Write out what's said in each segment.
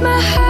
my heart.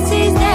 Places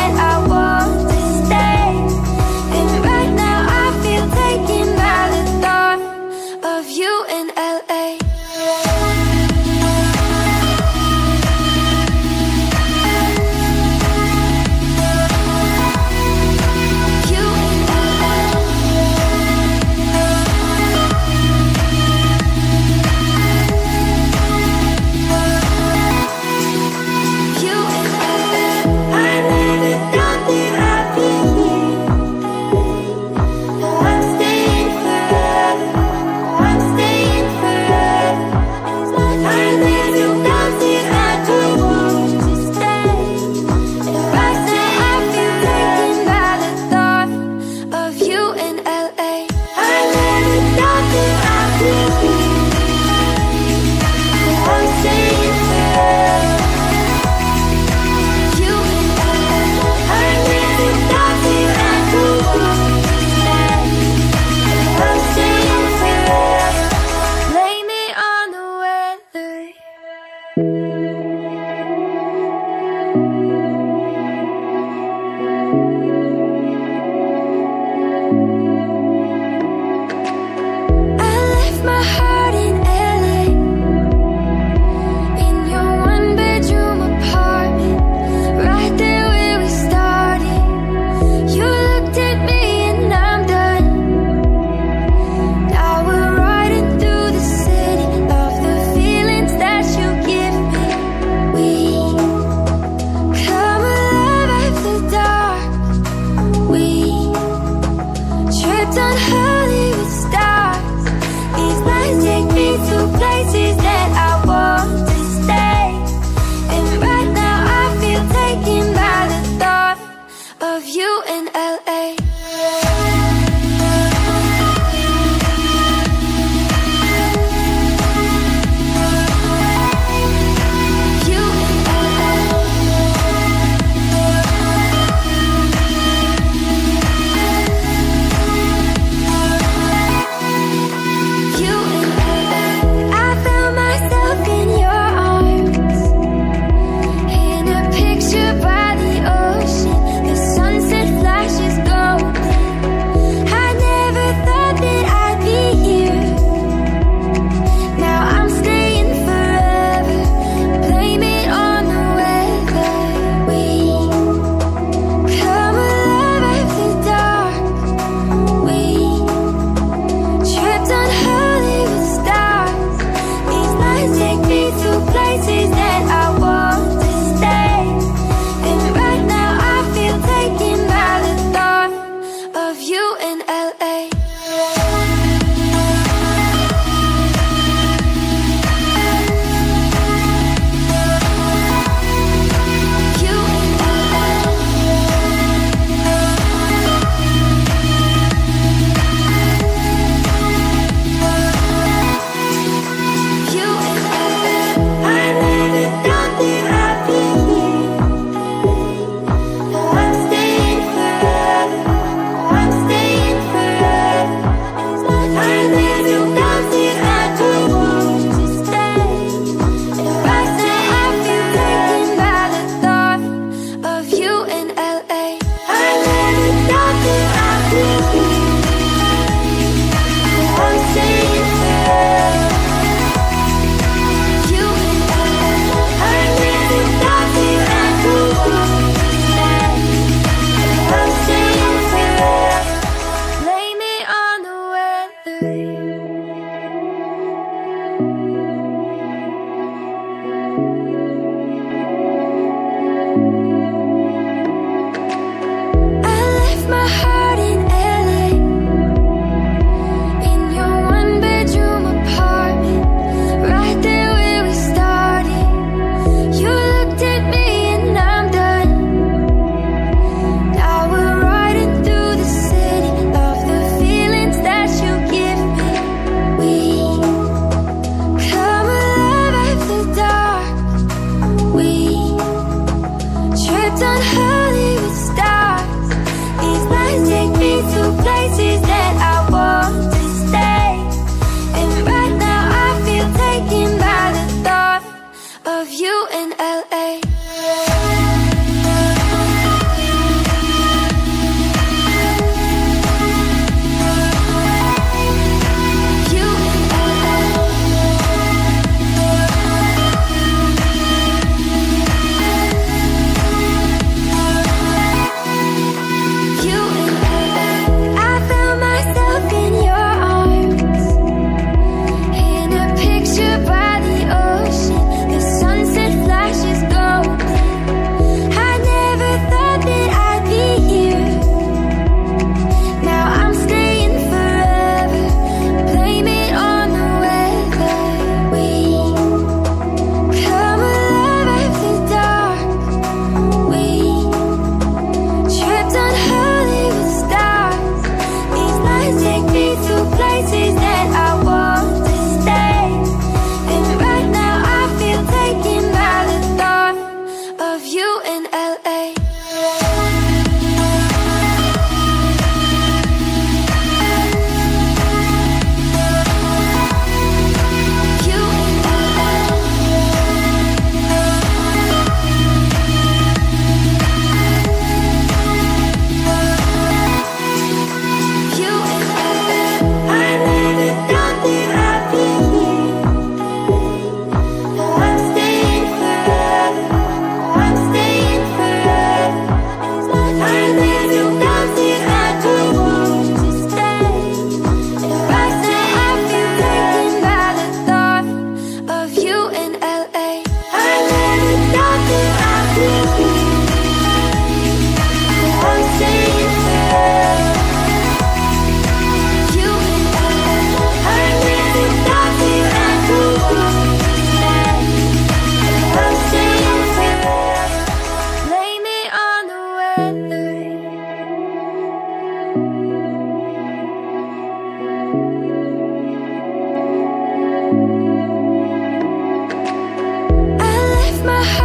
my heart.